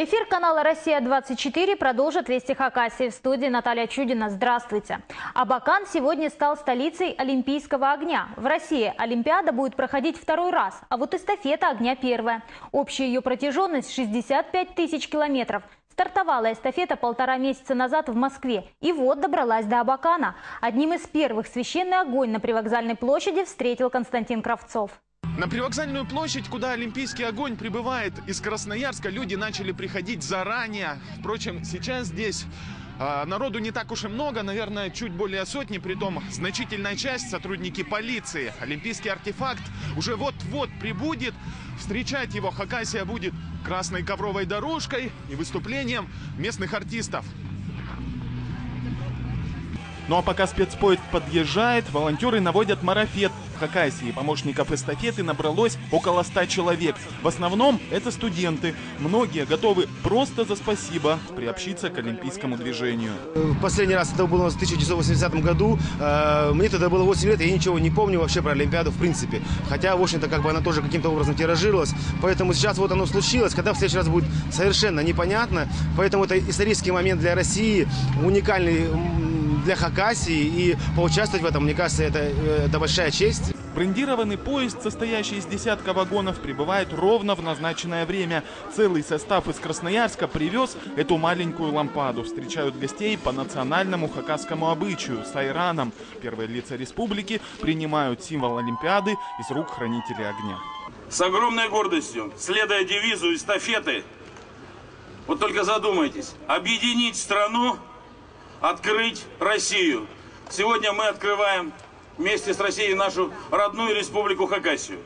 Эфир канала «Россия-24» продолжит Вести Хакасии. В студии Наталья Чудина. Здравствуйте. Абакан сегодня стал столицей Олимпийского огня. В России Олимпиада будет проходить второй раз, а вот эстафета огня первая. Общая ее протяженность 65 тысяч километров. Стартовала эстафета полтора месяца назад в Москве. И вот добралась до Абакана. Одним из первых священный огонь на привокзальной площади встретил Константин Кравцов. На привокзальную площадь, куда Олимпийский огонь прибывает из Красноярска, люди начали приходить заранее. Впрочем, сейчас здесь народу не так уж и много, наверное, чуть более сотни, притом значительная часть сотрудники полиции. Олимпийский артефакт уже вот-вот прибудет. Встречать его Хакасия будет красной ковровой дорожкой и выступлением местных артистов. Ну а пока спецпоезд подъезжает, волонтеры наводят марафет. В Хакасии помощников эстафеты набралось около 100 человек. В основном это студенты. Многие готовы просто за спасибо приобщиться к олимпийскому движению. Последний раз это было в 1980 году. Э, Мне тогда было 8 лет, и я ничего не помню вообще про Олимпиаду в принципе. Хотя, в общем-то, как бы она тоже каким-то образом тиражировалась. Поэтому сейчас вот оно случилось. Когда в следующий раз будет совершенно непонятно. Поэтому это исторический момент для России, уникальный для Хакасии. И поучаствовать в этом, мне кажется, это, э, это большая честь. Брендированный поезд, состоящий из десятка вагонов, прибывает ровно в назначенное время. Целый состав из Красноярска привез эту маленькую лампаду. Встречают гостей по национальному хакасскому обычаю с айраном. Первые лица республики принимают символ Олимпиады из рук хранителей огня. С огромной гордостью, следуя девизу эстафеты, вот только задумайтесь, объединить страну, открыть Россию. Сегодня мы открываем вместе с Россией нашу родную республику Хакасию.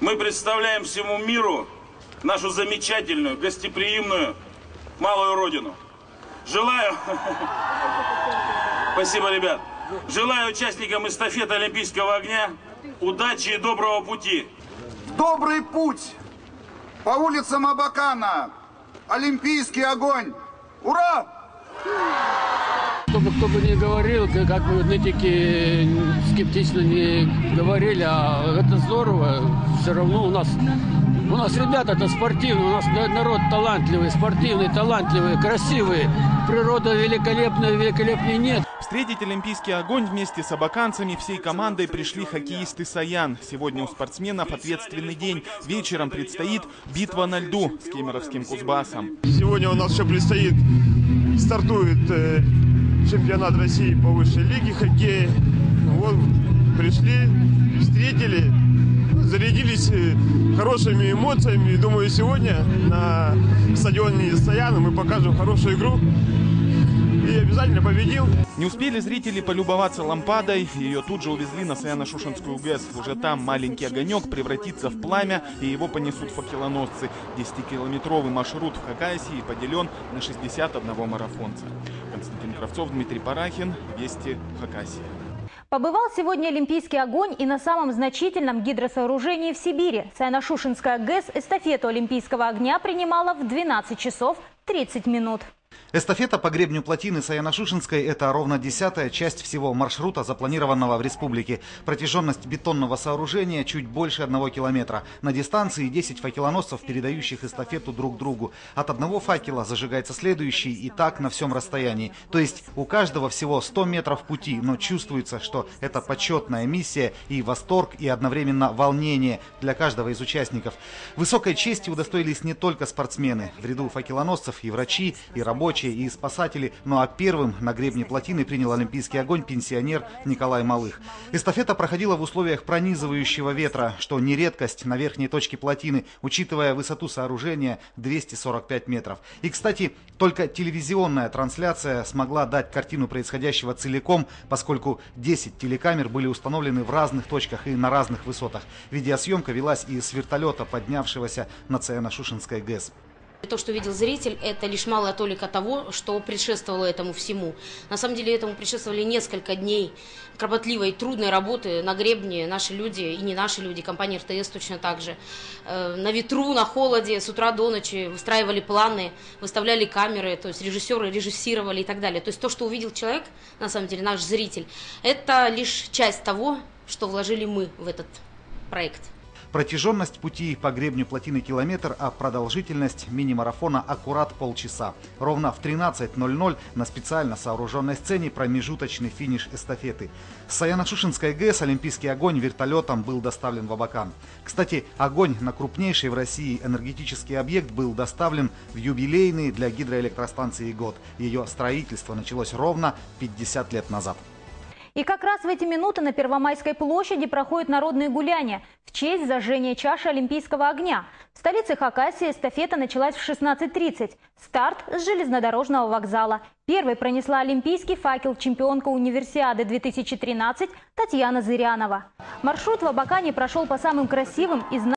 Мы представляем всему миру нашу замечательную, гостеприимную малую родину. Желаю... Спасибо, ребят. Желаю участникам эстафеты Олимпийского огня удачи и доброго пути. Добрый путь по улицам Абакана. Олимпийский огонь. Ура! Кто бы, кто бы ни говорил, как, бы нытики скептично не говорили, а это здорово. Все равно у нас, у нас ребята это спортивные, у нас народ талантливый, спортивный, талантливый, красивый. Природа великолепная, великолепней нет. Встретить Олимпийский огонь вместе с абаканцами всей командой пришли хоккеисты Саян. Сегодня у спортсменов ответственный день. Вечером предстоит битва на льду с кемеровским Кузбассом. Сегодня у нас еще предстоит, стартует э, чемпионат России по высшей лиге хоккея. Вот пришли, встретили, ну, зарядились э, хорошими эмоциями. Думаю, сегодня на стадионе Саяна мы покажем хорошую игру и обязательно победим. Не успели зрители полюбоваться лампадой, ее тут же увезли на Саяно-Шушенскую ГЭС. Уже там маленький огонек превратится в пламя, и его понесут факелоносцы. 10-километровый маршрут в Хакасии поделен на 61 марафонца. Константин Кравцов, Дмитрий Парахин, Вести, Хакасия. Побывал сегодня Олимпийский огонь и на самом значительном гидросооружении в Сибири. Саяно-Шушенская ГЭС эстафету Олимпийского огня принимала в 12 часов 30 минут. Эстафета по гребню плотины Саяно-Шушенской – это ровно десятая часть всего маршрута, запланированного в республике. Протяженность бетонного сооружения чуть больше одного километра. На дистанции 10 факелоносцев, передающих эстафету друг другу. От одного факела зажигается следующий и так на всем расстоянии. То есть у каждого всего 100 метров пути, но чувствуется, что это почетная миссия и восторг, и одновременно волнение для каждого из участников. Высокой чести удостоились не только спортсмены. В ряду факелоносцев и врачи, и рабочие, и спасатели. Ну а первым на гребне плотины принял олимпийский огонь пенсионер Николай Малых. Эстафета проходила в условиях пронизывающего ветра, что не редкость на верхней точке плотины, учитывая высоту сооружения 245 метров. И, кстати, только телевизионная трансляция смогла дать картину происходящего целиком, поскольку 10 телекамер были установлены в разных точках и на разных высотах. Видеосъемка велась и с вертолета, поднявшегося над Саяно-Шушенской ГЭС. То, что видел зритель, это лишь малая толика того, что предшествовало этому всему. На самом деле этому предшествовали несколько дней кропотливой, трудной работы на гребне наши люди, и не наши люди, компания РТС точно так же. Э, На ветру, на холоде, с утра до ночи выстраивали планы, выставляли камеры, то есть режиссеры режиссировали и так далее. То есть то, что увидел человек, на самом деле наш зритель, это лишь часть того, что вложили мы в этот проект. Протяженность пути по гребню плотины километр, а продолжительность мини-марафона аккурат полчаса. Ровно в 13.00 на специально сооруженной сцене промежуточный финиш эстафеты. С Саяно-Шушенской ГЭС Олимпийский огонь вертолетом был доставлен в Абакан. Кстати, огонь на крупнейший в России энергетический объект был доставлен в юбилейный для гидроэлектростанции год. Ее строительство началось ровно 50 лет назад. И как раз в эти минуты на Первомайской площади проходят народные гуляния в честь зажжения чаши Олимпийского огня. В столице Хакасии эстафета началась в 16.30. Старт с железнодорожного вокзала. Первой пронесла олимпийский факел чемпионка универсиады 2013 Татьяна Зырянова. Маршрут в Абакане прошел по самым красивым и знаковым